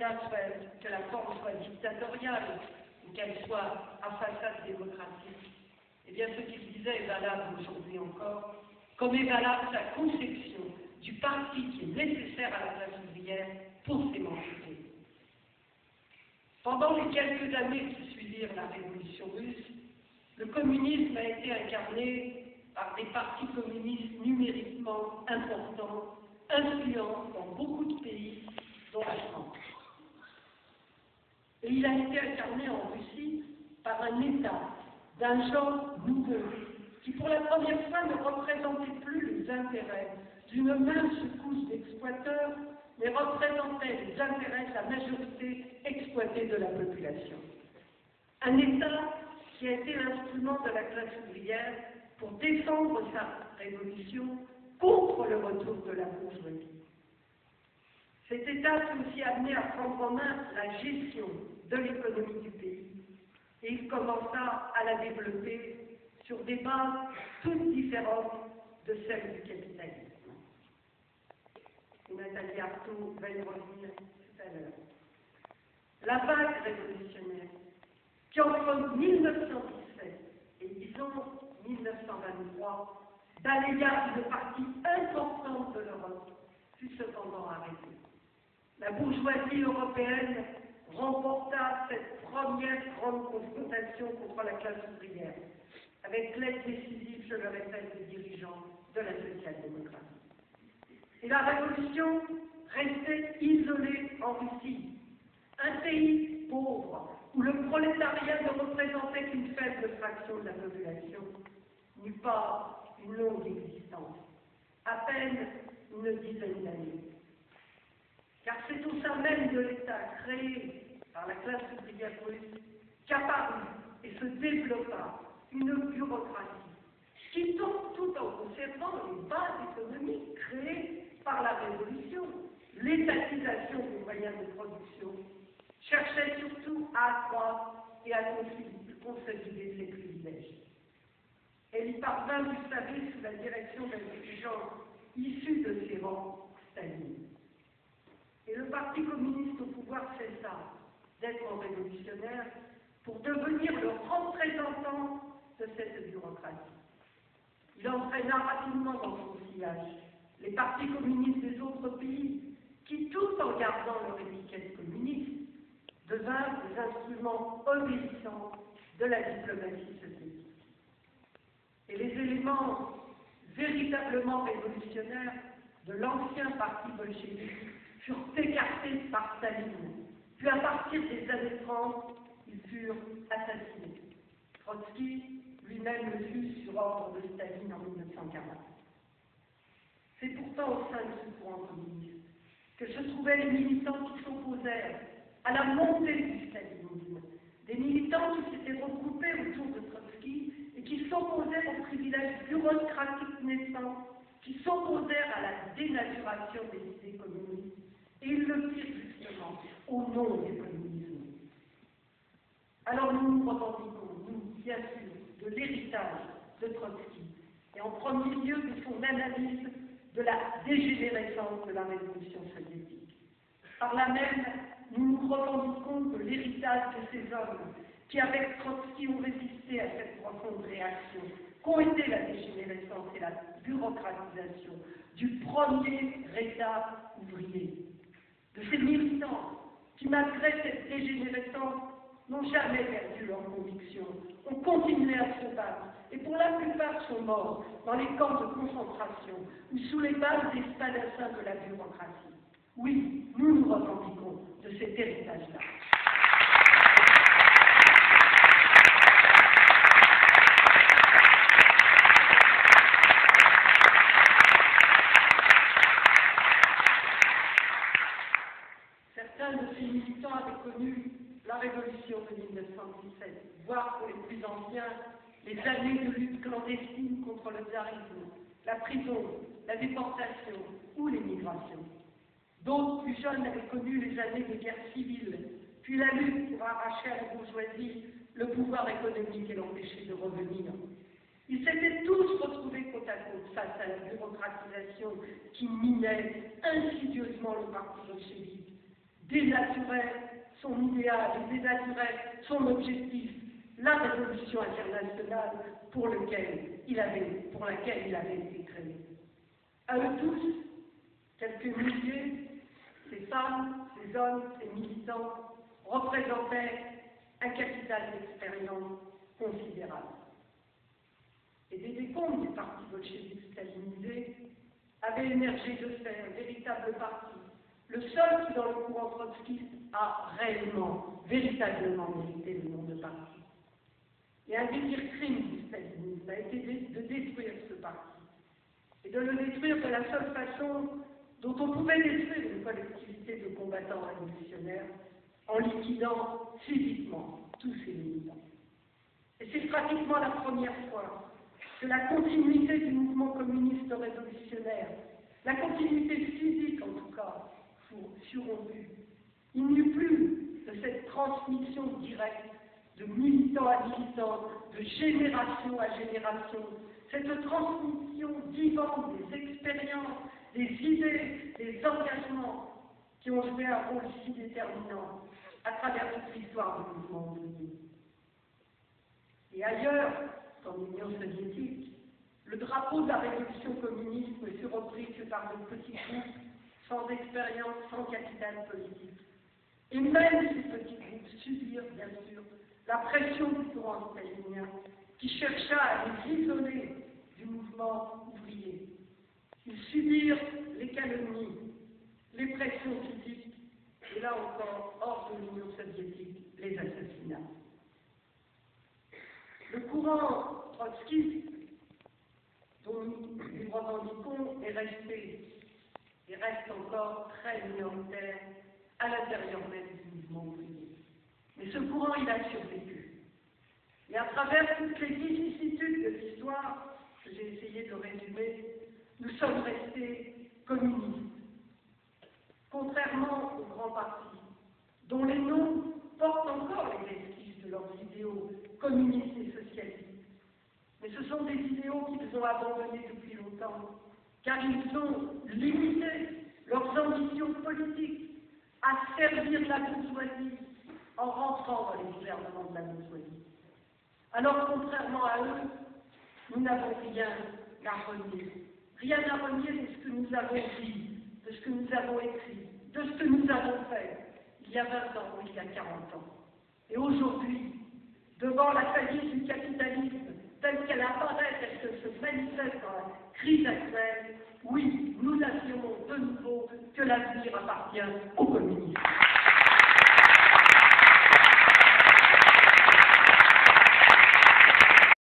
que la forme soit dictatoriale ou qu'elle soit à façade démocratique, eh bien ce qu'il disait est valable aujourd'hui encore, comme est valable sa conception du parti qui est nécessaire à la classe ouvrière pour s'émanciper. Pendant les quelques années qui suivirent la révolution russe, le communisme a été incarné par des partis communistes numériquement importants, influents dans beaucoup de pays, dont la France. Il a été incarné en Russie par un État d'un genre nouveau, qui pour la première fois ne représentait plus les intérêts d'une mince couche d'exploiteurs, mais représentait les intérêts de la majorité exploitée de la population. Un État qui a été l'instrument de la classe ouvrière pour défendre sa révolution contre le retour de la bourgeoisie. Cet État s'est aussi amené à prendre en main la gestion de l'économie du pays et il commença à la développer sur des bases toutes différentes de celles du capitalisme. Nathalie Artaud va y revenir tout à l'heure. La vague révolutionnaire, qui entre 1917 et disons 1923 balaya une partie importante de l'Europe, fut cependant arrêtée. La bourgeoisie européenne remporta cette première grande confrontation contre la classe ouvrière, avec l'aide décisive, je le répète, des dirigeants de la social-démocratie. Et la révolution restait isolée en Russie, un pays pauvre, où le prolétariat ne représentait qu'une faible fraction de la population, n'eut pas une longue existence, à peine une dizaine d'années. Car c'est au sein même de l'État créé par la classe ouvrière russe qu'apparut et se développa une bureaucratie qui, tout en conservant les bases économiques créées par la Révolution, l'étatisation des moyens de production, cherchait surtout à accroître et à consolider ses privilèges. Elle y parvint, vous savez, sous la direction d'un dirigeant issu de ses rangs, Staline. Et le Parti communiste au pouvoir cessa d'être révolutionnaire pour devenir le représentant de cette bureaucratie. Il entraîna rapidement dans son sillage les partis communistes des autres pays, qui, tout en gardant leur étiquette communiste, devinrent des instruments obéissants de la diplomatie soviétique. Et les éléments véritablement révolutionnaires de l'ancien parti bolchevique furent écartés par Staline, puis à partir des années 30, ils furent assassinés. Trotsky lui-même le fut sur ordre de Staline en 1940. C'est pourtant au sein de ce courant communiste que se trouvaient les militants qui s'opposèrent à la montée du stalinisme, des militants qui s'étaient regroupés autour de Trotsky et qui s'opposèrent aux privilèges bureaucratiques naissants, qui s'opposèrent à la dénaturation des idées communistes, et ils le firent justement au nom du communisme. Alors nous nous revendiquons, nous, bien sûr, de l'héritage de Trotsky, et en premier lieu de son analyse de la dégénérescence de la révolution soviétique. Par là même, nous nous revendiquons de l'héritage de ces hommes qui, avec Trotsky, ont résisté à cette profonde réaction, qu'ont été la dégénérescence et la bureaucratisation du premier État ouvrier. De ces militants qui, malgré cette dégénérescence, n'ont jamais perdu leur conviction, ont continué à se battre, et pour la plupart sont morts dans les camps de concentration ou sous les balles des spadassins de la bureaucratie. Oui, nous nous revendiquons de cet héritage-là. Certains de ces militants avaient connu la révolution de 1917, voire pour les plus anciens, les années de lutte clandestine contre le tsarisme, la prison, la déportation ou l'émigration. D'autres plus jeunes avaient connu les années de guerre civile, puis la lutte pour arracher à la bourgeoisie le pouvoir économique et l'empêcher de revenir. Ils s'étaient tous retrouvés côte à côte face à la bureaucratisation qui minait insidieusement le parti bolchevique dénaturait son idéal, dénaturait son objectif, la révolution internationale pour, avait, laquelle il avait été créé. À eux tous, quelques milliers, ces femmes, ces hommes, ces militants représentaient un capital d'expérience considérable. Et des décombres du parti bolchevique stalinisé avaient émergé de fait un véritable parti, le seul qui, dans le courant trotskiste, a réellement, véritablement mérité le nom de parti. Et un des pires crimes du stalinisme a été de détruire ce parti. Et de le détruire de la seule façon dont on pouvait détruire une collectivité de combattants révolutionnaires, en liquidant physiquement tous ces militants. Et c'est pratiquement la première fois que la continuité du mouvement communiste révolutionnaire, la continuité physique en tout cas, fut rompue. Il n'y eut plus de cette transmission directe de militant à militant, de génération à génération, cette transmission vivante des expériences, des idées, des engagements qui ont joué un rôle si déterminant à travers toute l'histoire du mouvement ouvrier. Et ailleurs, dans l'Union soviétique, le drapeau de la révolution communiste ne fut repris que par de petits groupes sans expérience, sans capital politique. Et même ces petits groupes subirent, bien sûr, la pression du courant stalinien qui chercha à les isoler du mouvement ouvrier. Ils subirent les calomnies, les pressions physiques, et là encore, hors de l'Union soviétique, les assassinats. Le courant trotskiste dont nous revendiquons est resté et reste encore très minoritaire à l'intérieur même du mouvement ouvrier. Mais ce courant, il a survécu. Et à travers toutes les vicissitudes de l'histoire, que j'ai essayé de résumer, nous sommes restés communistes. Contrairement aux grands partis, dont les noms portent encore les vestiges de leurs idéaux communistes et socialistes. Mais ce sont des idéaux qu'ils ont abandonnés depuis longtemps, car ils ont limité leurs ambitions politiques à servir la bourgeoisie en rentrant dans les gouvernements de la bourgeoisie. Alors, contrairement à eux, nous n'avons rien à renier. Rien à renier de ce que nous avons dit, de ce que nous avons écrit, de ce que nous avons fait il y a 20 ans ou il y a 40 ans. Et aujourd'hui, devant la faillite du capitalisme telle qu'elle apparaît, telle qu'elle se manifeste dans la crise actuelle, oui, nous affirmons de nouveau que l'avenir appartient aux communistes.